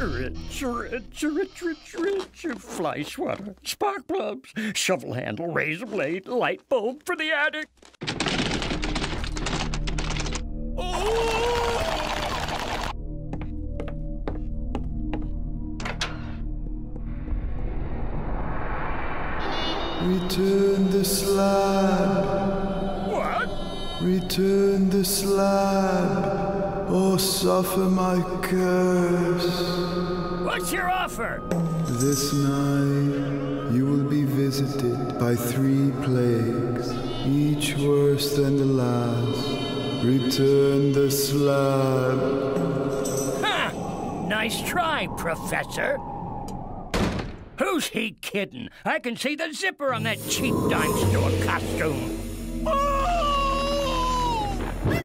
Rich, rich, rich, rich, rich. Fly swatter, spark plugs, shovel handle, razor blade, light bulb for the attic. Oh! Return the slab. What? Return the slab. Suffer my curse. What's your offer? This night you will be visited by three plagues, each worse than the last. Return the slab. Ha! Nice try, Professor. Who's he kidding? I can see the zipper on that cheap dime store costume.